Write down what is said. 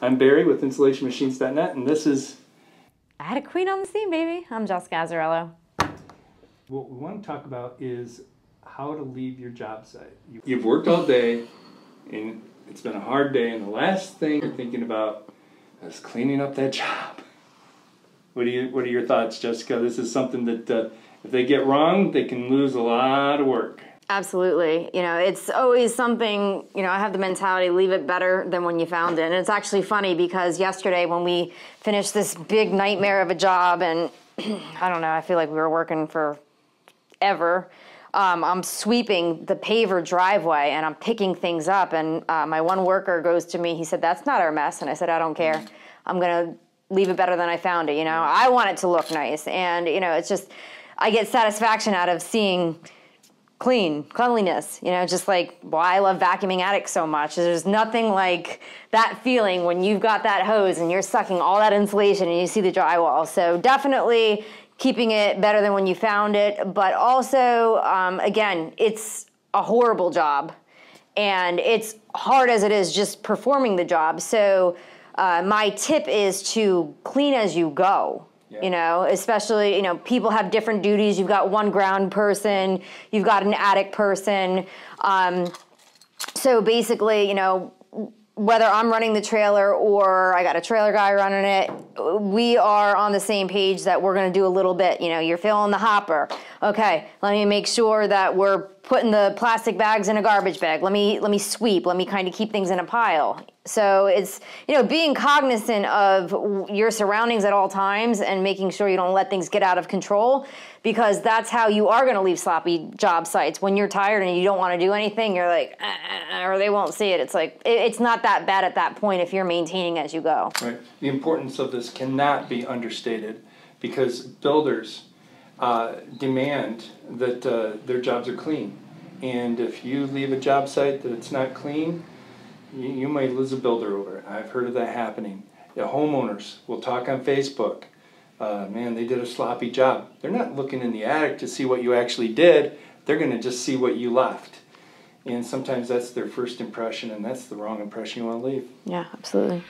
I'm Barry with InsulationMachines.net, and this is. Attic Queen on the scene, baby. I'm Jessica Azzarello. What we want to talk about is how to leave your job site. You've worked all day, and it's been a hard day, and the last thing you're thinking about is cleaning up that job. What are you? What are your thoughts, Jessica? This is something that uh, if they get wrong, they can lose a lot of work. Absolutely. You know, it's always something, you know, I have the mentality leave it better than when you found it. And it's actually funny because yesterday when we finished this big nightmare of a job and I don't know, I feel like we were working for ever. Um, I'm sweeping the paver driveway and I'm picking things up. And uh, my one worker goes to me, he said, That's not our mess. And I said, I don't care. I'm going to leave it better than I found it. You know, I want it to look nice. And, you know, it's just, I get satisfaction out of seeing clean, cleanliness. You know, just like why I love vacuuming attics so much. There's nothing like that feeling when you've got that hose and you're sucking all that insulation and you see the drywall. So definitely keeping it better than when you found it. But also, um, again, it's a horrible job. And it's hard as it is just performing the job. So, uh, my tip is to clean as you go. Yeah. You know, especially, you know, people have different duties. You've got one ground person, you've got an attic person. Um, so basically, you know, whether I'm running the trailer or I got a trailer guy running it, we are on the same page that we're going to do a little bit. You know, you're filling the hopper. Okay, let me make sure that we're putting the plastic bags in a garbage bag. Let me let me sweep. Let me kind of keep things in a pile. So it's you know being cognizant of your surroundings at all times and making sure you don't let things get out of control because that's how you are going to leave sloppy job sites when you're tired and you don't want to do anything you're like uh, or they won't see it it's like it, it's not that bad at that point if you're maintaining as you go right the importance of this cannot be understated because builders uh, demand that uh, their jobs are clean and if you leave a job site that it's not clean you, you might lose a builder over it i've heard of that happening the homeowners will talk on facebook uh, man, they did a sloppy job. They're not looking in the attic to see what you actually did. They're going to just see what you left. And sometimes that's their first impression, and that's the wrong impression you want to leave. Yeah, absolutely.